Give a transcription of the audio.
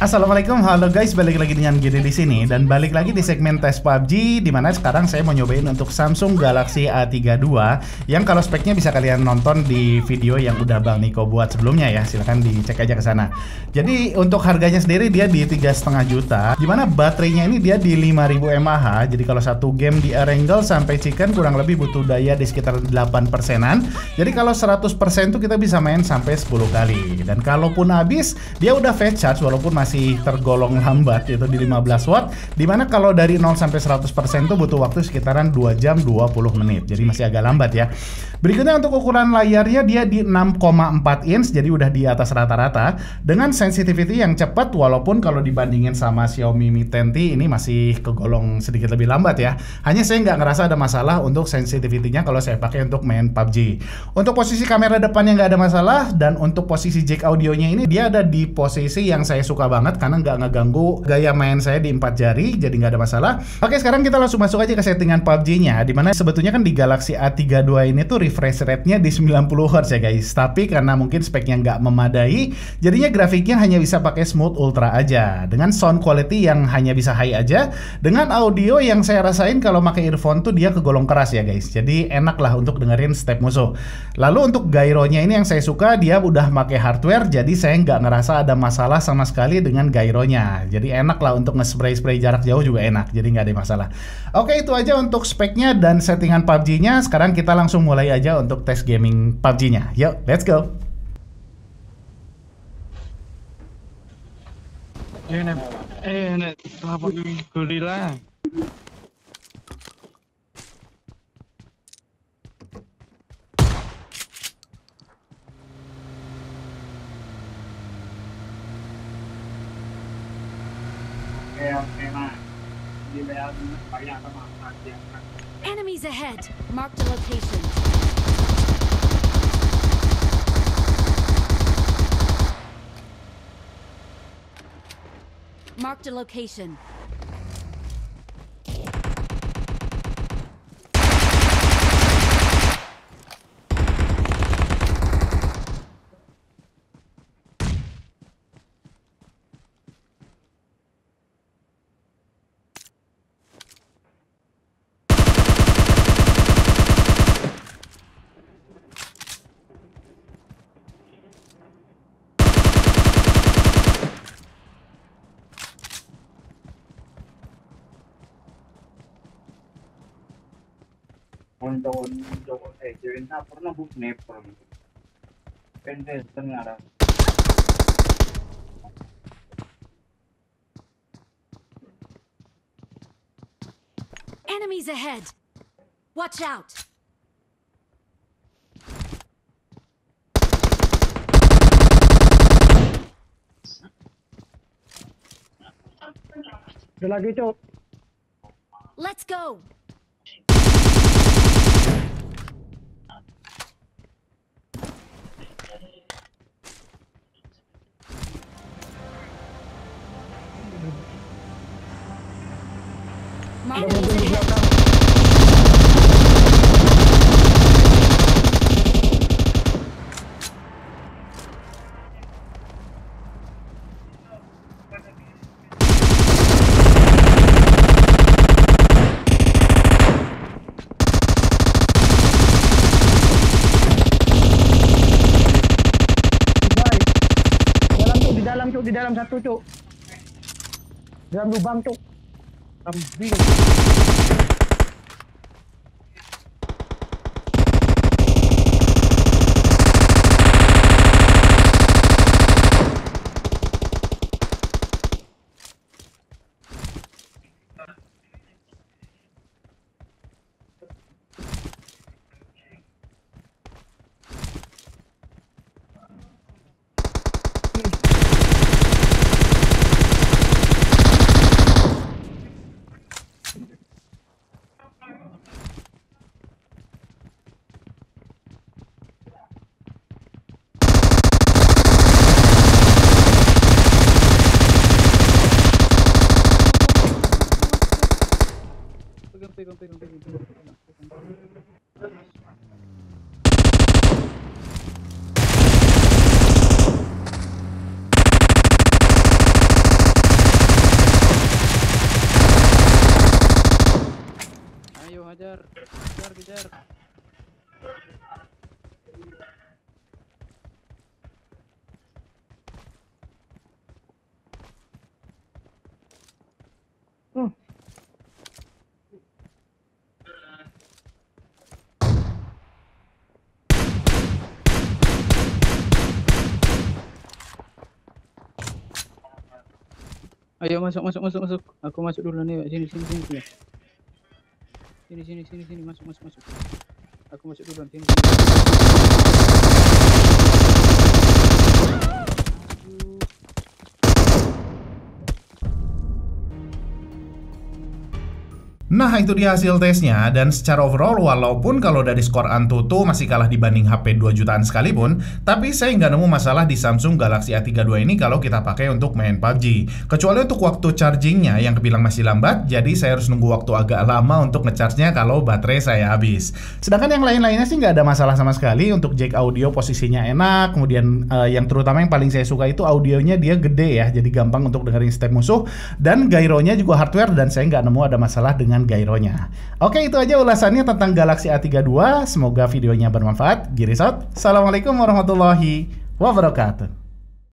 Assalamualaikum, halo guys, balik lagi dengan Giri di sini dan balik lagi di segmen tes PUBG di mana sekarang saya mau nyobain untuk Samsung Galaxy A32 yang kalau speknya bisa kalian nonton di video yang udah Bang Niko buat sebelumnya ya, silahkan dicek aja ke sana. Jadi untuk harganya sendiri dia di tiga setengah juta, di mana baterainya ini dia di 5000 mAh. Jadi kalau satu game di Erangel sampai chicken kurang lebih butuh daya di sekitar 8 persenan. Jadi kalau 100% tuh kita bisa main sampai 10 kali. Dan kalaupun habis, dia udah fast charge walaupun masih masih tergolong lambat yaitu di 15 watt di mana kalau dari 0 sampai 100% tuh butuh waktu sekitaran 2 jam 20 menit. Jadi masih agak lambat ya. Berikutnya untuk ukuran layarnya dia di 6,4 inch jadi udah di atas rata-rata. Dengan sensitivity yang cepat walaupun kalau dibandingin sama Xiaomi Mi 10T ini masih kegolong sedikit lebih lambat ya. Hanya saya nggak ngerasa ada masalah untuk sensitivity-nya kalau saya pakai untuk main PUBG untuk posisi kamera depannya nggak ada masalah dan untuk posisi jack audionya ini dia ada di posisi yang saya suka banget banget karena nggak ngeganggu gaya main saya di empat jari jadi nggak ada masalah. Oke sekarang kita langsung masuk aja ke settingan PUBG-nya di mana sebetulnya kan di Galaxy A32 ini tuh refresh rate-nya di 90 Hz ya guys. Tapi karena mungkin speknya nggak memadai jadinya grafiknya hanya bisa pakai smooth ultra aja. Dengan sound quality yang hanya bisa high aja dengan audio yang saya rasain kalau pakai earphone tuh dia kegolong keras ya guys. Jadi enak lah untuk dengerin step musuh. Lalu untuk gyronya ini yang saya suka dia udah pakai hardware jadi saya nggak ngerasa ada masalah sama sekali dengan gyronya. Jadi enak lah untuk nge-spray-spray jarak jauh juga enak. Jadi nggak ada masalah. Oke itu aja untuk speknya dan settingan PUBG-nya. Sekarang kita langsung mulai aja untuk tes gaming PUBG-nya. Yuk, let's go. Nek, eh, apa gorila? Enemies ahead. Mark the location. Mark the location. Untuk untuk eh Jewenta pernah bu sniper gitu pendek tengah ada Enemies ahead. Watch out. Ada lagi, Cok. Let's go. Ada mobil di belakang. Di dalam, Cok. Di dalam, satu, Cok. Dalam lubang, Cok. Tá I'm being. Kejar kejar Hmm. ayo masuk masuk masuk masuk. Aku masuk dulu nih sini sini sini sini sini sini sini sini masuk masuk masuk aku masuk dulu sini, sini. Nah itu dia hasil tesnya. Dan secara overall walaupun kalau dari skor Antutu masih kalah dibanding HP 2 jutaan sekalipun Tapi saya nggak nemu masalah di Samsung Galaxy A32 ini kalau kita pakai untuk main PUBG Kecuali untuk waktu chargingnya yang kebilang masih lambat Jadi saya harus nunggu waktu agak lama untuk ngecharge-nya kalau baterai saya habis. Sedangkan yang lain-lainnya sih nggak ada masalah sama sekali Untuk jack audio posisinya enak Kemudian eh, yang terutama yang paling saya suka itu audionya dia gede ya Jadi gampang untuk dengerin step musuh. Dan gyronya juga hardware dan saya nggak nemu ada masalah dengan gyronya. Oke, itu aja ulasannya tentang Galaxy A32. Semoga videonya bermanfaat. Girisot. Assalamualaikum warahmatullahi wabarakatuh.